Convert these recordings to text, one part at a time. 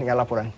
dengan laporan.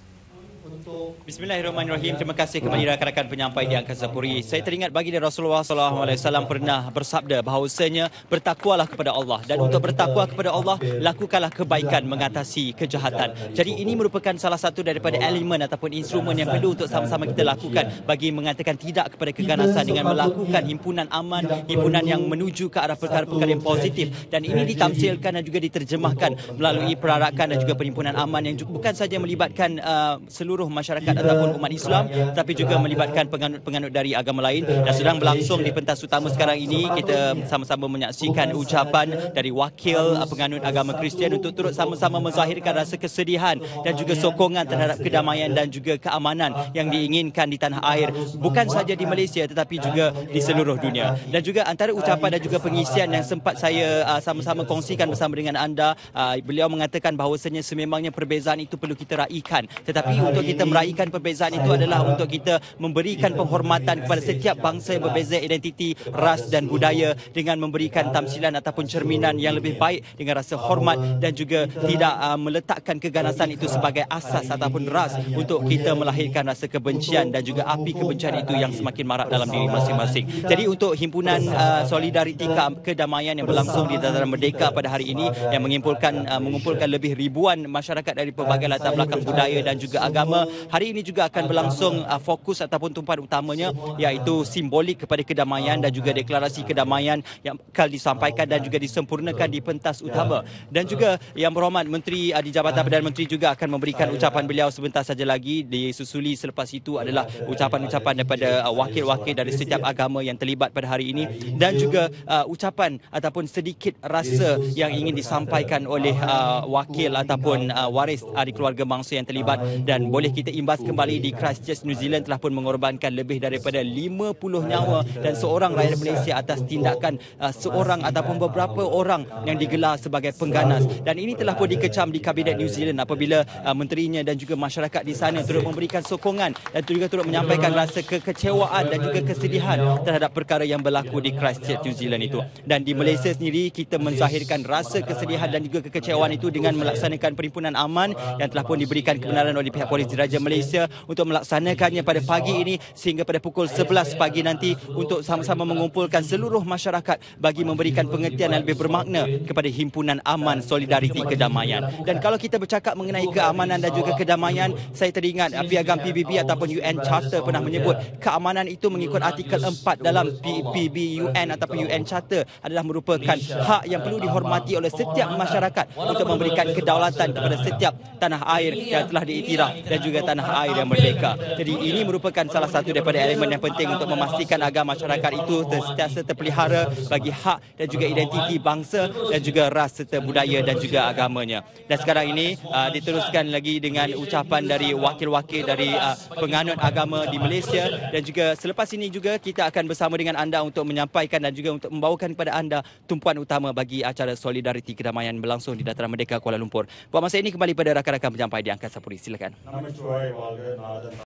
Bismillahirrahmanirrahim. Terima kasih kepada rakan-rakan penyampai di Angkasa Puri. Saya teringat bagi Rasulullah SAW pernah bersabda bahawasanya bertakwalah kepada Allah dan untuk bertakwa kepada Allah lakukanlah kebaikan mengatasi kejahatan. Jadi ini merupakan salah satu daripada elemen ataupun instrumen yang perlu untuk sama-sama kita lakukan bagi mengatakan tidak kepada keganasan dengan melakukan himpunan aman, himpunan yang menuju ke arah perkara-perkara yang positif dan ini ditamsilkan dan juga diterjemahkan melalui perarakan dan juga perhimpunan aman yang bukan saja melibatkan uh, seluruh masyarakat ataupun umat Islam tapi juga melibatkan penganut-penganut dari agama lain. Dan sedang berlangsung di pentas utama sekarang ini kita sama-sama menyaksikan ucapan dari wakil penganut agama Kristian untuk turut sama-sama menzahirkan rasa kesedihan dan juga sokongan terhadap kedamaian dan juga keamanan yang diinginkan di tanah air bukan saja di Malaysia tetapi juga di seluruh dunia. Dan juga antara ucapan dan juga pengisian yang sempat saya uh, sama-sama kongsikan bersama dengan anda uh, beliau mengatakan bahawasanya sememangnya perbezaan itu perlu kita raikan. Tetapi untuk kita meraihkan perbezaan itu adalah untuk kita memberikan penghormatan kepada setiap bangsa yang berbeza identiti, ras dan budaya dengan memberikan tamsilan ataupun cerminan yang lebih baik dengan rasa hormat dan juga tidak uh, meletakkan keganasan itu sebagai asas ataupun ras untuk kita melahirkan rasa kebencian dan juga api kebencian itu yang semakin marak dalam diri masing-masing. Jadi untuk himpunan uh, solidariti kedamaian yang berlangsung di Dataran Merdeka pada hari ini yang mengumpulkan uh, mengumpulkan lebih ribuan masyarakat dari pelbagai latar belakang budaya dan juga agama hari ini juga akan berlangsung uh, fokus ataupun tumpuan utamanya iaitu simbolik kepada kedamaian dan juga deklarasi kedamaian yang akan disampaikan dan juga disempurnakan di pentas utama. Dan juga yang berhormat menteri uh, di Jabatan Perdana Menteri juga akan memberikan ucapan beliau sebentar saja lagi. Disusuli selepas itu adalah ucapan-ucapan daripada uh, wakil-wakil dari setiap agama yang terlibat pada hari ini. Dan juga uh, ucapan ataupun sedikit rasa yang ingin disampaikan oleh uh, wakil ataupun uh, waris ahli keluarga bangsa yang terlibat dan boleh kita imbas kembali di Christchurch New Zealand telah pun mengorbankan lebih daripada 50 nyawa dan seorang rakyat Malaysia atas tindakan uh, seorang ataupun beberapa orang yang digelar sebagai pengganas. Dan ini telah pun dikecam di kabinet New Zealand apabila uh, menterinya dan juga masyarakat di sana turut memberikan sokongan dan juga turut menyampaikan rasa kekecewaan dan juga kesedihan terhadap perkara yang berlaku di Christchurch New Zealand itu. Dan di Malaysia sendiri kita menzahirkan rasa kesedihan dan juga kekecewaan itu dengan melaksanakan perhimpunan aman yang telah pun diberikan kebenaran oleh pihak polis Diraja Malaysia untuk melaksanakannya pada pagi ini sehingga pada pukul 11 pagi nanti untuk sama-sama mengumpulkan seluruh masyarakat bagi memberikan pengertian yang lebih bermakna kepada himpunan aman solidariti kedamaian. Dan kalau kita bercakap mengenai keamanan dan juga kedamaian, saya teringat piagam PBB ataupun UN Charter pernah menyebut keamanan itu mengikut artikel 4 dalam PBB UN ataupun UN Charter adalah merupakan hak yang perlu dihormati oleh setiap masyarakat untuk memberikan kedaulatan kepada setiap tanah air yang telah diiktiraf dan juga tanah air yang merdeka. Jadi ini merupakan salah satu daripada elemen yang penting untuk memastikan agar masyarakat itu sentiasa terpelihara bagi hak dan juga identiti bangsa dan juga ras serta budaya dan juga agamanya. Dan sekarang ini uh, diteruskan lagi dengan ucapan dari wakil-wakil dari uh, penganut agama di Malaysia dan juga selepas ini juga kita akan bersama dengan anda untuk menyampaikan dan juga untuk membawakan kepada anda tumpuan utama bagi acara solidariti kedamaian berlangsung di Dataran Merdeka Kuala Lumpur. Buat masa ini kembali pada rakan-rakan penyampai di Angkasa Puri. Silakan. Sanctuary of Our Good